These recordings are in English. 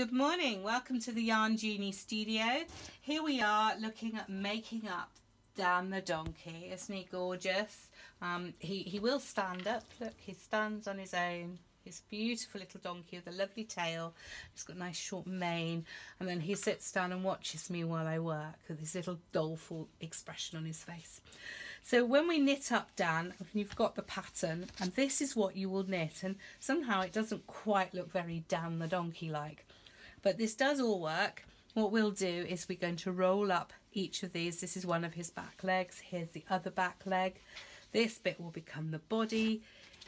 Good morning. Welcome to the Yarn Genie studio. Here we are looking at making up Dan the donkey. Isn't he gorgeous? Um, he, he will stand up. Look, he stands on his own. He's a beautiful little donkey with a lovely tail. He's got a nice short mane. And then he sits down and watches me while I work with his little doleful expression on his face. So when we knit up Dan, you've got the pattern and this is what you will knit and somehow it doesn't quite look very Dan the donkey like. But this does all work. What we'll do is we're going to roll up each of these. This is one of his back legs. Here's the other back leg. This bit will become the body.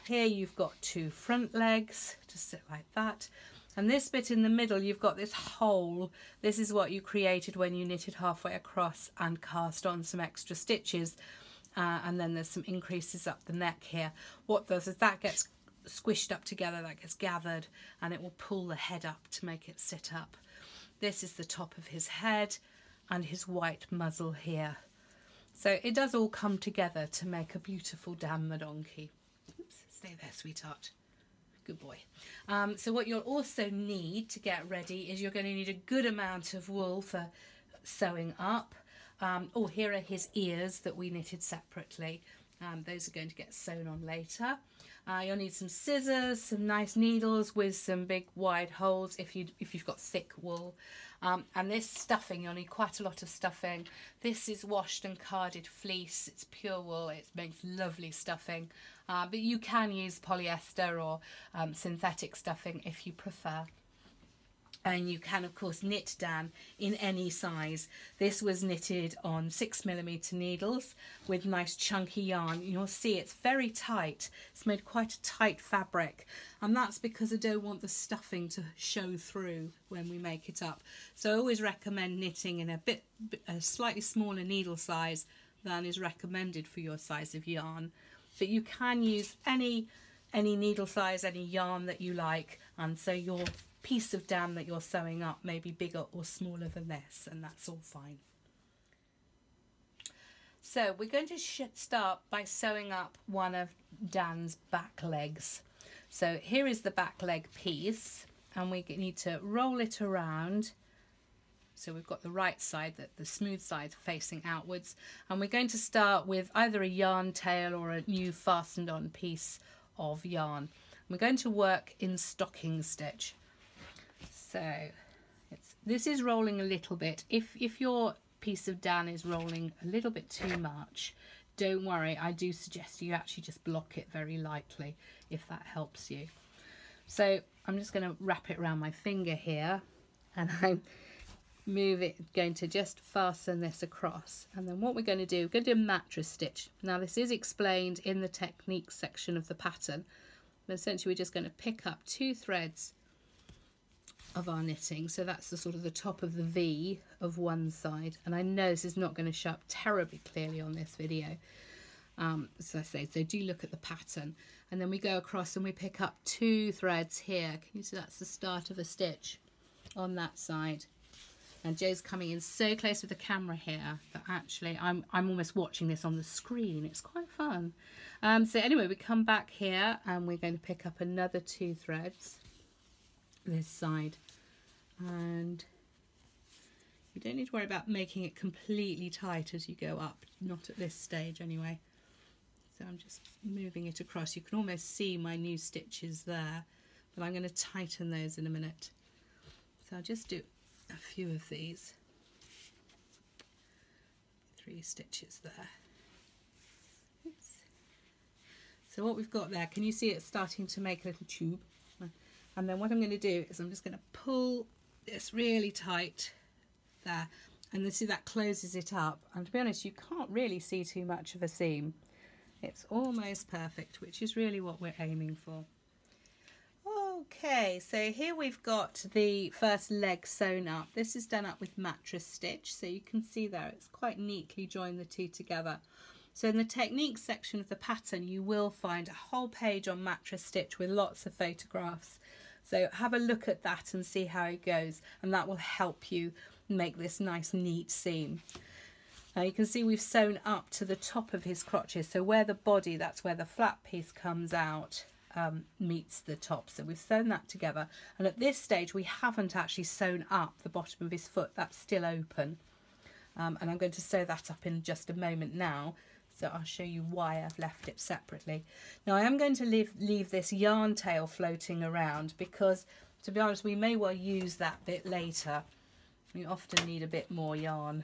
Here you've got two front legs, just sit like that. And this bit in the middle, you've got this hole. This is what you created when you knitted halfway across and cast on some extra stitches. Uh, and then there's some increases up the neck here. What does is that gets squished up together, that gets gathered, and it will pull the head up to make it sit up. This is the top of his head and his white muzzle here. So it does all come together to make a beautiful Dan the donkey. Oops, stay there, sweetheart. Good boy. Um, so what you'll also need to get ready is you're going to need a good amount of wool for sewing up. Um, oh, here are his ears that we knitted separately. Um, those are going to get sewn on later. Uh, you'll need some scissors, some nice needles with some big wide holes if, you, if you've got thick wool. Um, and this stuffing, you'll need quite a lot of stuffing. This is washed and carded fleece. It's pure wool. It makes lovely stuffing. Uh, but you can use polyester or um, synthetic stuffing if you prefer and you can of course knit Dan in any size. This was knitted on six millimeter needles with nice chunky yarn. You'll see it's very tight. It's made quite a tight fabric and that's because I don't want the stuffing to show through when we make it up. So I always recommend knitting in a bit a slightly smaller needle size than is recommended for your size of yarn. But you can use any any needle size, any yarn that you like and so your piece of Dan that you're sewing up may be bigger or smaller than this and that's all fine. So we're going to start by sewing up one of Dan's back legs. So here is the back leg piece and we need to roll it around so we've got the right side, the, the smooth side facing outwards. And we're going to start with either a yarn tail or a new fastened on piece of yarn. We're going to work in stocking stitch. So it's this is rolling a little bit. If if your piece of Dan is rolling a little bit too much, don't worry. I do suggest you actually just block it very lightly if that helps you. So I'm just going to wrap it around my finger here and I'm move it going to just fasten this across and then what we're going to do we're going to do a mattress stitch now this is explained in the technique section of the pattern but essentially we're just going to pick up two threads of our knitting. So that's the sort of the top of the V of one side. And I know this is not going to show up terribly clearly on this video. Um, as I say so do look at the pattern. And then we go across and we pick up two threads here. Can you see that's the start of a stitch on that side? And Joe's coming in so close with the camera here that actually I'm, I'm almost watching this on the screen. It's quite fun. Um, so anyway we come back here and we're going to pick up another two threads this side. And you don't need to worry about making it completely tight as you go up not at this stage anyway. So I'm just moving it across. You can almost see my new stitches there but I'm going to tighten those in a minute. So I'll just do a few of these. Three stitches there. Oops. so what we've got there can you see it's starting to make a little tube and then what I'm going to do is I'm just going to pull this really tight there. And then see that closes it up. And to be honest you can't really see too much of a seam. It's almost perfect which is really what we're aiming for. Okay so here we've got the first leg sewn up. This is done up with mattress stitch so you can see there it's quite neatly joined the two together. So in the technique section of the pattern you will find a whole page on mattress stitch with lots of photographs so have a look at that and see how it goes and that will help you make this nice neat seam. Now you can see we've sewn up to the top of his crotches so where the body that's where the flat piece comes out um, meets the top. So we've sewn that together. And at this stage, we haven't actually sewn up the bottom of his foot. That's still open. Um, and I'm going to sew that up in just a moment now. So I'll show you why I've left it separately. Now I am going to leave, leave this yarn tail floating around because to be honest, we may well use that bit later. You often need a bit more yarn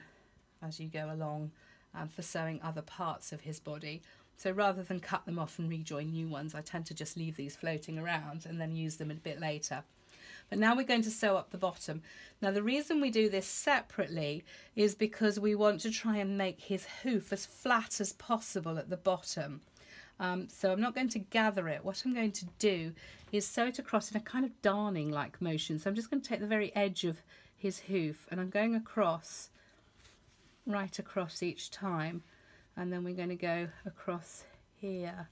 as you go along um, for sewing other parts of his body. So rather than cut them off and rejoin new ones, I tend to just leave these floating around and then use them a bit later. But now we're going to sew up the bottom. Now the reason we do this separately is because we want to try and make his hoof as flat as possible at the bottom. Um, so I'm not going to gather it. What I'm going to do is sew it across in a kind of darning like motion. So I'm just going to take the very edge of his hoof and I'm going across, right across each time. And then we're going to go across here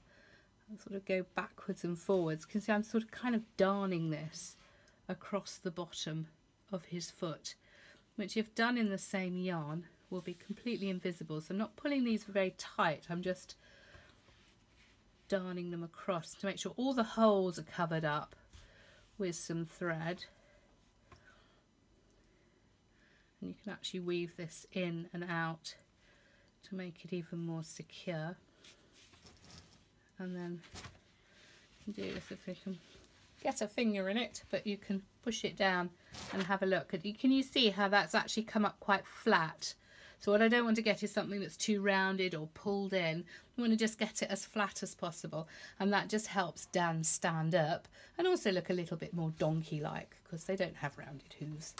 and sort of go backwards and forwards. You can see I'm sort of kind of darning this across the bottom of his foot, which if done in the same yarn will be completely invisible. So I'm not pulling these very tight, I'm just darning them across to make sure all the holes are covered up with some thread. And you can actually weave this in and out to make it even more secure. And then do this if we can get a finger in it, but you can push it down and have a look. Can you see how that's actually come up quite flat? So what I don't want to get is something that's too rounded or pulled in. I want to just get it as flat as possible. And that just helps Dan stand up and also look a little bit more donkey-like because they don't have rounded hooves.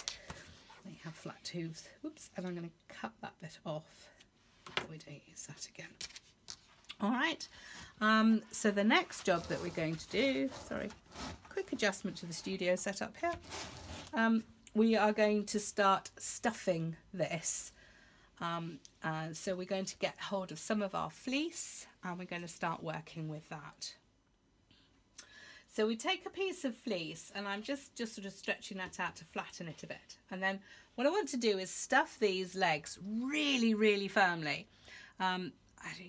They have flat hooves. Oops, and I'm going to cut that bit off. We don't use that again. All right, um, so the next job that we're going to do, sorry, quick adjustment to the studio setup here. Um, we are going to start stuffing this. Um, uh, so we're going to get hold of some of our fleece and we're going to start working with that. So we take a piece of fleece and I'm just, just sort of stretching that out to flatten it a bit. And then what I want to do is stuff these legs really, really firmly. Um,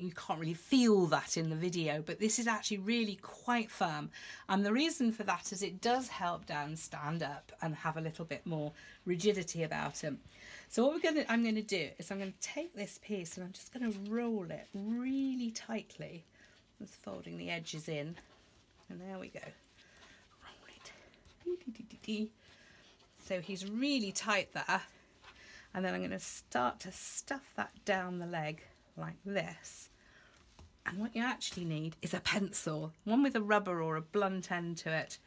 you can't really feel that in the video, but this is actually really quite firm. And the reason for that is it does help Dan stand up and have a little bit more rigidity about him. So what we're to, I'm going to do is I'm going to take this piece and I'm just going to roll it really tightly. Just folding the edges in. And there we go. Roll it. So he's really tight there. And then I'm going to start to stuff that down the leg like this. And what you actually need is a pencil, one with a rubber or a blunt end to it.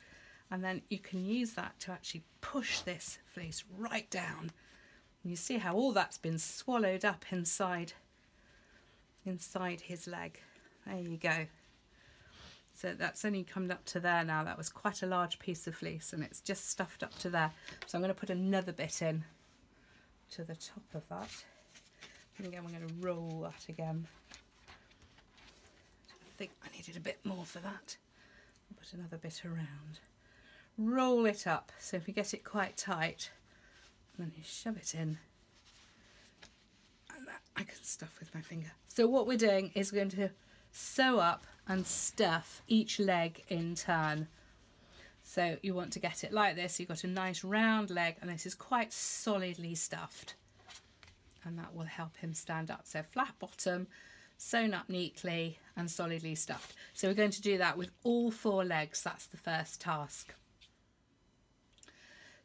And then you can use that to actually push this fleece right down. And you see how all that's been swallowed up inside, inside his leg. There you go. So that's only come up to there now. That was quite a large piece of fleece and it's just stuffed up to there. So I'm going to put another bit in to the top of that. And again, we're going to roll that again. I think I needed a bit more for that. I'll put another bit around. Roll it up. So if we get it quite tight, then you shove it in. And that I can stuff with my finger. So what we're doing is we're going to sew up and stuff each leg in turn. So you want to get it like this. You've got a nice round leg and this is quite solidly stuffed and that will help him stand up. So flat bottom, sewn up neatly and solidly stuffed. So we're going to do that with all four legs. That's the first task.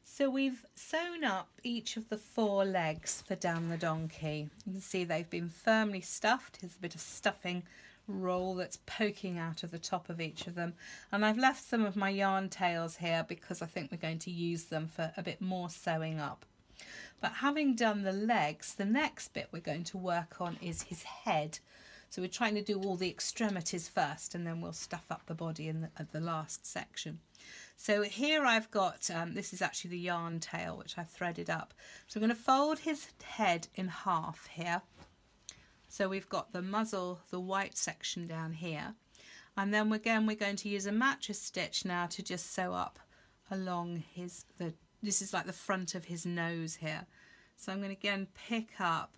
So we've sewn up each of the four legs for Dan the donkey. You can see they've been firmly stuffed. Here's a bit of stuffing roll that's poking out of the top of each of them. And I've left some of my yarn tails here because I think we're going to use them for a bit more sewing up. But having done the legs, the next bit we're going to work on is his head. So we're trying to do all the extremities first and then we'll stuff up the body in the, the last section. So here I've got, um, this is actually the yarn tail which I've threaded up. So I'm going to fold his head in half here. So we've got the muzzle, the white section down here. And then again we're going to use a mattress stitch now to just sew up along his the this is like the front of his nose here. So I'm going to again pick up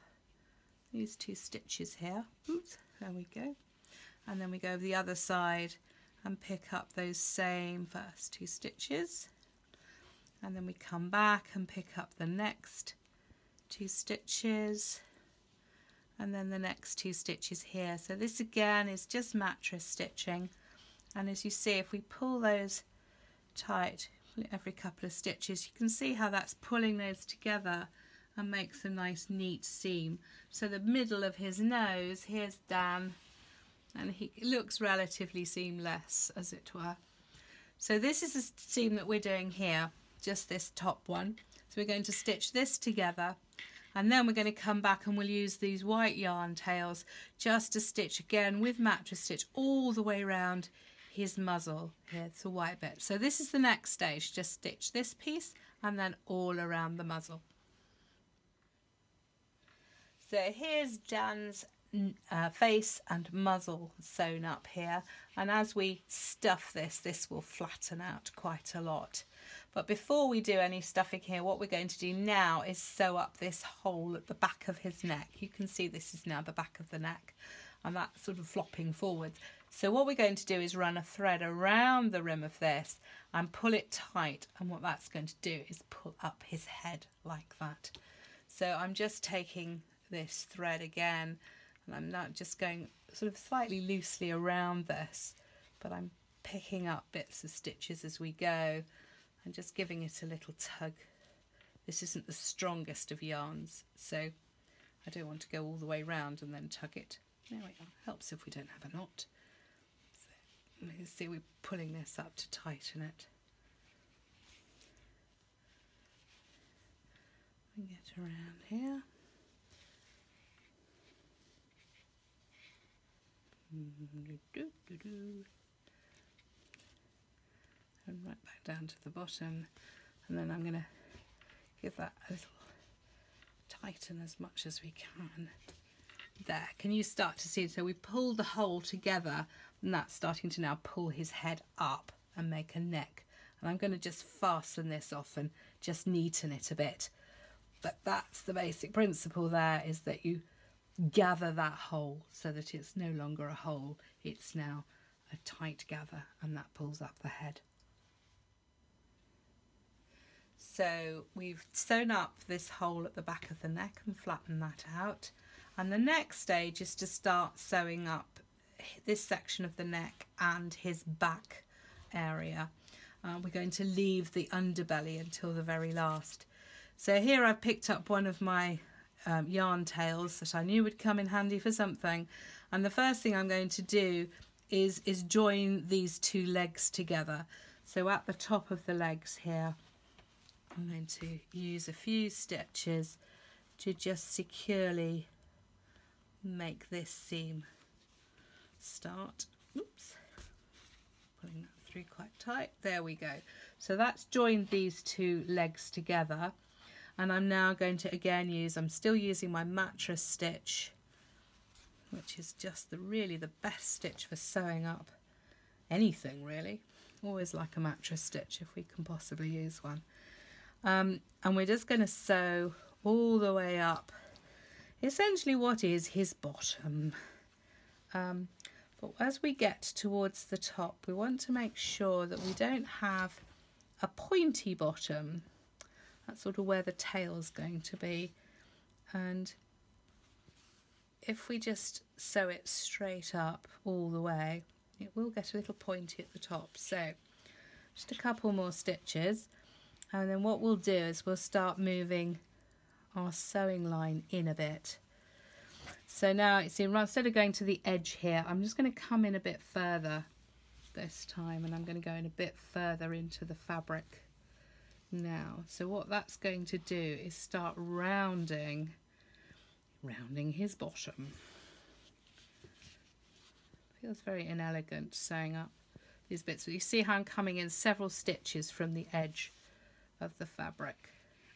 these two stitches here. Oops, there we go. And then we go over the other side and pick up those same first two stitches and then we come back and pick up the next two stitches and then the next two stitches here so this again is just mattress stitching and as you see if we pull those tight every couple of stitches. You can see how that's pulling those together and makes a nice neat seam. So the middle of his nose here's Dan and he looks relatively seamless as it were. So this is the seam that we're doing here just this top one. So we're going to stitch this together and then we're going to come back and we'll use these white yarn tails just to stitch again with mattress stitch all the way around his muzzle here it's a white bit so this is the next stage. Just stitch this piece and then all around the muzzle. So here's Dan's uh, face and muzzle sewn up here. And as we stuff this this will flatten out quite a lot. But before we do any stuffing here, what we're going to do now is sew up this hole at the back of his neck. You can see this is now the back of the neck. And that's sort of flopping forwards. So what we're going to do is run a thread around the rim of this and pull it tight. And what that's going to do is pull up his head like that. So I'm just taking this thread again and I'm not just going sort of slightly loosely around this, but I'm picking up bits of stitches as we go and just giving it a little tug. This isn't the strongest of yarns, so I don't want to go all the way round and then tug it. There we go. Helps if we don't have a knot. You see we're pulling this up to tighten it. And get around here. And right back down to the bottom and then I'm going to give that a little tighten as much as we can there. Can you start to see? It so we pull the hole together and that's starting to now pull his head up and make a neck. And I'm going to just fasten this off and just neaten it a bit. But that's the basic principle there is that you gather that hole so that it's no longer a hole. It's now a tight gather and that pulls up the head. So we've sewn up this hole at the back of the neck and flattened that out. And the next stage is to start sewing up this section of the neck and his back area. Uh, we're going to leave the underbelly until the very last. So here I've picked up one of my um, yarn tails that I knew would come in handy for something. And the first thing I'm going to do is, is join these two legs together. So at the top of the legs here, I'm going to use a few stitches to just securely make this seam start. Oops, pulling that through quite tight. There we go. So that's joined these two legs together and I'm now going to again use, I'm still using my mattress stitch which is just the really the best stitch for sewing up anything really. Always like a mattress stitch if we can possibly use one. Um, and we're just going to sew all the way up essentially what is his bottom. Um, but as we get towards the top, we want to make sure that we don't have a pointy bottom. That's sort of where the tail's going to be. And if we just sew it straight up all the way, it will get a little pointy at the top. So just a couple more stitches and then what we'll do is we'll start moving our sewing line in a bit. So now, see, instead of going to the edge here, I'm just going to come in a bit further this time and I'm going to go in a bit further into the fabric now. So what that's going to do is start rounding, rounding his bottom. Feels very inelegant sewing up these bits, but you see how I'm coming in several stitches from the edge of the fabric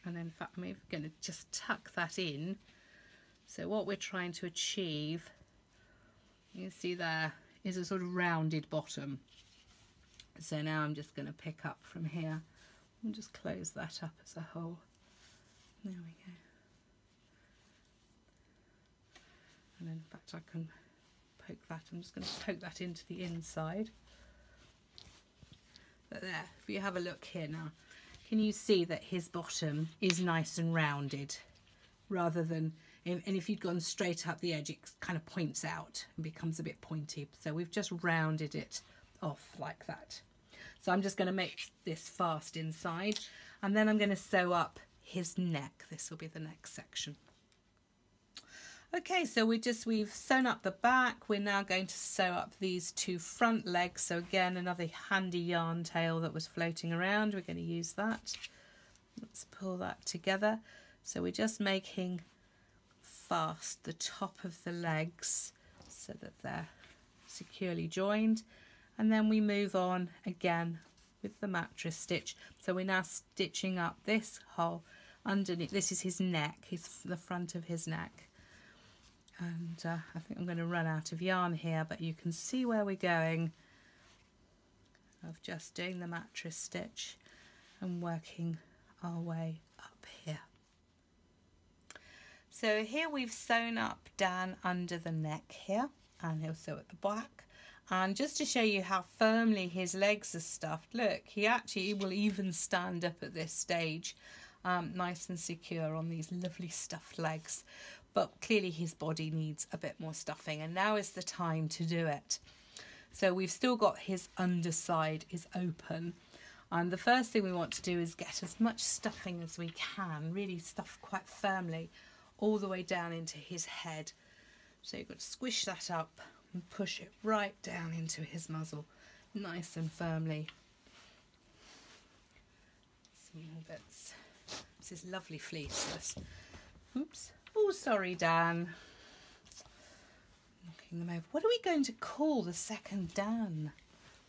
and in fact I'm going to just tuck that in. So what we're trying to achieve you see there is a sort of rounded bottom. So now I'm just going to pick up from here and just close that up as a whole. There we go. And in fact I can poke that I'm just going to poke that into the inside. But there, if you have a look here now, can you see that his bottom is nice and rounded rather than, and if you'd gone straight up the edge, it kind of points out and becomes a bit pointy. So we've just rounded it off like that. So I'm just going to make this fast inside and then I'm going to sew up his neck. This will be the next section. Okay, so we just, we've sewn up the back. We're now going to sew up these two front legs. So again, another handy yarn tail that was floating around. We're going to use that. Let's pull that together. So we're just making fast the top of the legs so that they're securely joined. And then we move on again with the mattress stitch. So we're now stitching up this hole underneath. This is his neck, his the front of his neck and uh, I think I'm going to run out of yarn here but you can see where we're going of just doing the mattress stitch and working our way up here. So here we've sewn up Dan under the neck here and also at the back and just to show you how firmly his legs are stuffed look he actually will even stand up at this stage um, nice and secure on these lovely stuffed legs but clearly his body needs a bit more stuffing and now is the time to do it. So we've still got his underside is open and the first thing we want to do is get as much stuffing as we can, really stuff quite firmly all the way down into his head. So you've got to squish that up and push it right down into his muzzle, nice and firmly. Some more bits. This is lovely fleece. This. Oops. Oh, sorry, Dan. Knocking them over. What are we going to call the second Dan?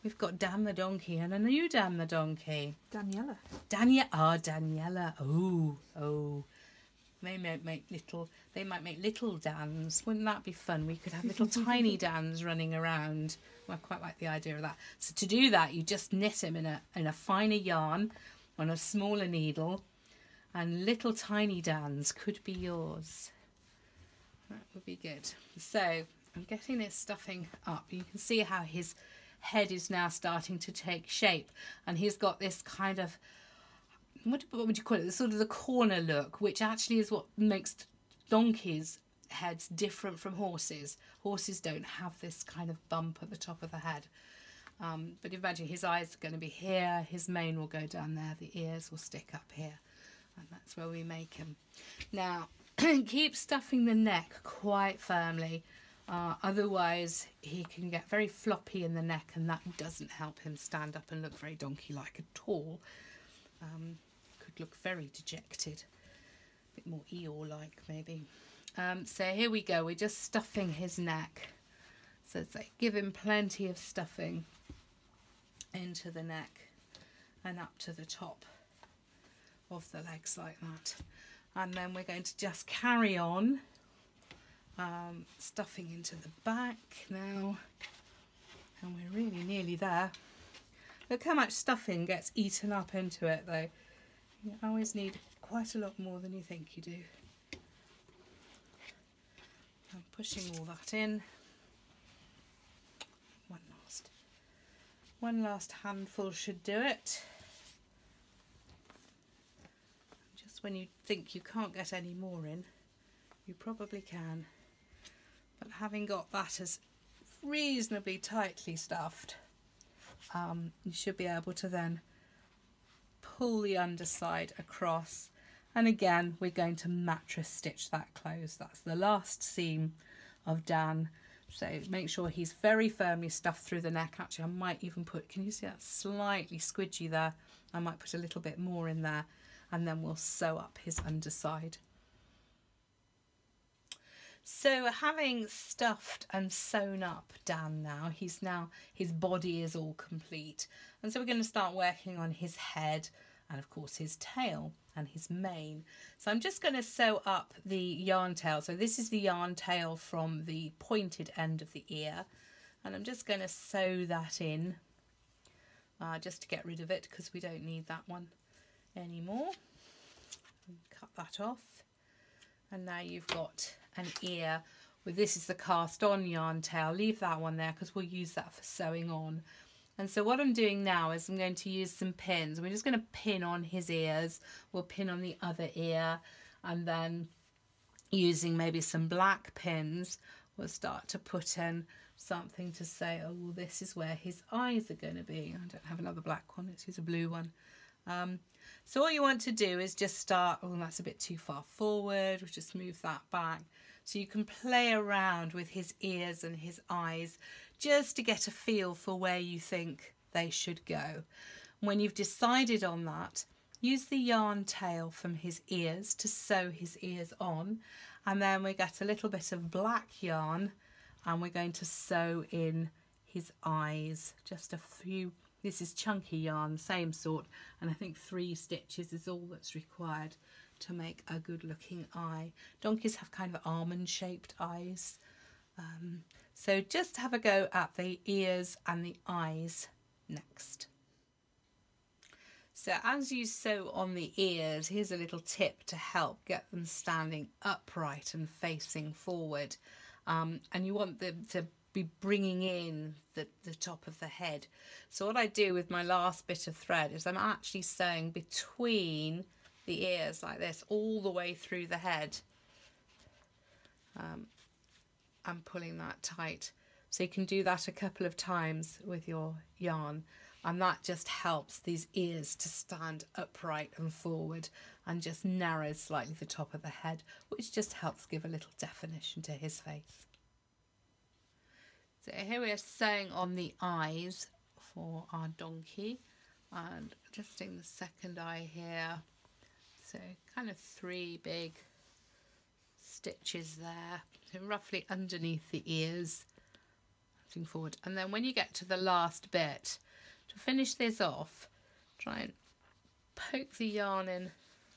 We've got Dan the donkey and a new Dan the donkey. Daniela. Daniela. Ah, Daniela. Oh, oh. They might make little. They might make little Dans. Wouldn't that be fun? We could have little tiny Dans running around. Well, I quite like the idea of that. So to do that, you just knit him in a in a finer yarn on a smaller needle and little tiny Dan's could be yours. That would be good. So I'm getting this stuffing up. You can see how his head is now starting to take shape and he's got this kind of what, what would you call it? the Sort of the corner look, which actually is what makes donkeys' heads different from horses. Horses don't have this kind of bump at the top of the head. Um, but imagine his eyes are going to be here, his mane will go down there, the ears will stick up here and that's where we make them. Now, keep stuffing the neck quite firmly, uh, otherwise he can get very floppy in the neck and that doesn't help him stand up and look very donkey-like at all. Um, could look very dejected, a bit more Eeyore-like maybe. Um, so here we go, we're just stuffing his neck. So say, give him plenty of stuffing into the neck and up to the top of the legs like that. And then we're going to just carry on um, stuffing into the back now. And we're really nearly there. Look how much stuffing gets eaten up into it though. You always need quite a lot more than you think you do. I'm pushing all that in. One last one last handful should do it when you think you can't get any more in, you probably can. But having got that as reasonably tightly stuffed, um, you should be able to then pull the underside across. And again, we're going to mattress stitch that close. That's the last seam of Dan. So make sure he's very firmly stuffed through the neck. Actually, I might even put, can you see that slightly squidgy there? I might put a little bit more in there and then we'll sew up his underside. So having stuffed and sewn up Dan now, he's now, his body is all complete. And so we're going to start working on his head and of course his tail and his mane. So I'm just going to sew up the yarn tail. So this is the yarn tail from the pointed end of the ear. And I'm just going to sew that in uh, just to get rid of it because we don't need that one anymore. Cut that off. And now you've got an ear. Well, this is the cast on yarn tail. Leave that one there because we'll use that for sewing on. And so what I'm doing now is I'm going to use some pins. We're just going to pin on his ears. We'll pin on the other ear and then using maybe some black pins, we'll start to put in something to say, oh, well, this is where his eyes are going to be. I don't have another black one, let's use a blue one. Um, so all you want to do is just start, oh, that's a bit too far forward. We'll just move that back. So you can play around with his ears and his eyes just to get a feel for where you think they should go. When you've decided on that, use the yarn tail from his ears to sew his ears on. And then we get a little bit of black yarn and we're going to sew in his eyes, just a few this is chunky yarn, same sort, and I think three stitches is all that's required to make a good looking eye. Donkeys have kind of almond shaped eyes. Um, so just have a go at the ears and the eyes next. So as you sew on the ears, here's a little tip to help get them standing upright and facing forward. Um, and you want them to be bringing in the, the top of the head. So what I do with my last bit of thread is I'm actually sewing between the ears like this all the way through the head. Um, I'm pulling that tight. So you can do that a couple of times with your yarn and that just helps these ears to stand upright and forward and just narrows slightly the top of the head which just helps give a little definition to his face. So here we are sewing on the eyes for our donkey and adjusting the second eye here. So kind of three big stitches there, so roughly underneath the ears, moving forward. And then when you get to the last bit, to finish this off, try and poke the yarn in,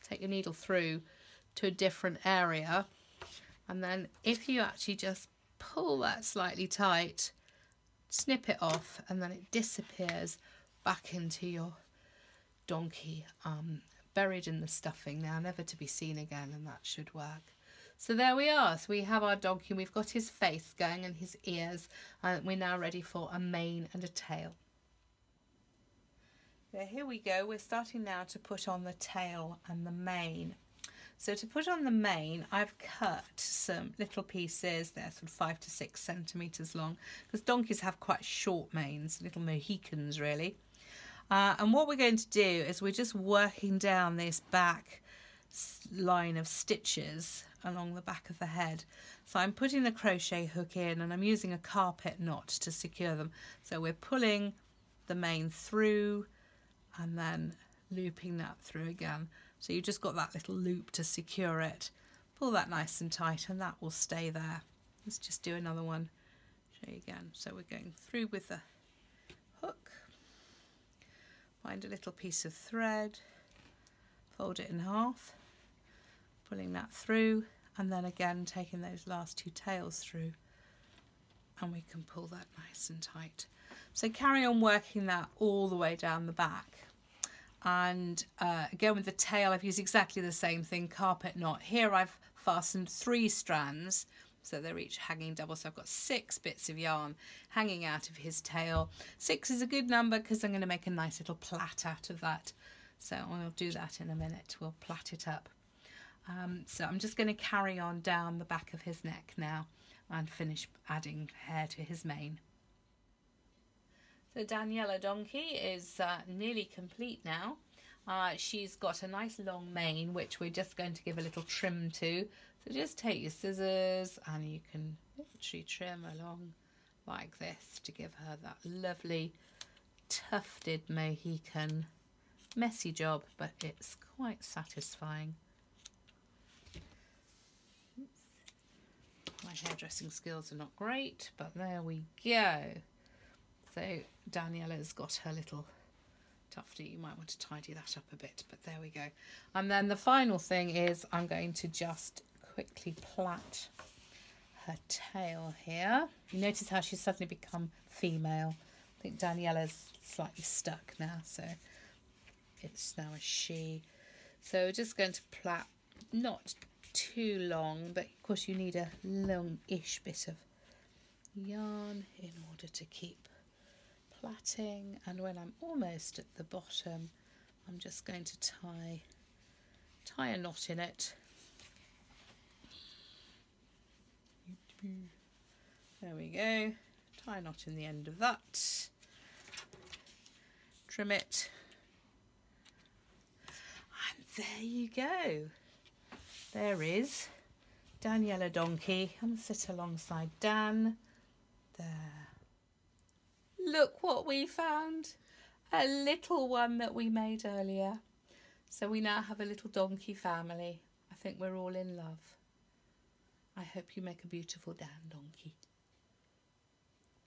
take your needle through to a different area. And then if you actually just pull that slightly tight, snip it off, and then it disappears back into your donkey, um, buried in the stuffing now, never to be seen again, and that should work. So there we are. So we have our donkey, we've got his face going and his ears, and we're now ready for a mane and a tail. So here we go. We're starting now to put on the tail and the mane. So to put on the mane, I've cut some little pieces, they're sort of five to six centimetres long, because donkeys have quite short manes, little Mohicans really. Uh, and what we're going to do is we're just working down this back line of stitches along the back of the head. So I'm putting the crochet hook in and I'm using a carpet knot to secure them. So we're pulling the mane through and then looping that through again. So you've just got that little loop to secure it. Pull that nice and tight and that will stay there. Let's just do another one. Show you again. So we're going through with the hook. Find a little piece of thread. Fold it in half. Pulling that through and then again taking those last two tails through and we can pull that nice and tight. So carry on working that all the way down the back and uh, again with the tail I've used exactly the same thing carpet knot. Here I've fastened three strands so they're each hanging double so I've got six bits of yarn hanging out of his tail. Six is a good number because I'm going to make a nice little plait out of that. So I'll do that in a minute. We'll plait it up. Um, so I'm just going to carry on down the back of his neck now and finish adding hair to his mane so Daniela Donkey is uh, nearly complete now. Uh, she's got a nice long mane, which we're just going to give a little trim to. So just take your scissors and you can literally trim along like this to give her that lovely tufted Mohican. Messy job, but it's quite satisfying. My hairdressing skills are not great, but there we go. So Daniela's got her little tufty. You might want to tidy that up a bit, but there we go. And then the final thing is I'm going to just quickly plait her tail here. You notice how she's suddenly become female. I think Daniela's slightly stuck now, so it's now a she. So we're just going to plait not too long, but of course you need a long-ish bit of yarn in order to keep plaiting and when I'm almost at the bottom I'm just going to tie tie a knot in it there we go tie a knot in the end of that trim it and there you go there is Daniela Donkey. I'm sit alongside Dan. There. Look what we found. A little one that we made earlier. So we now have a little donkey family. I think we're all in love. I hope you make a beautiful Dan donkey.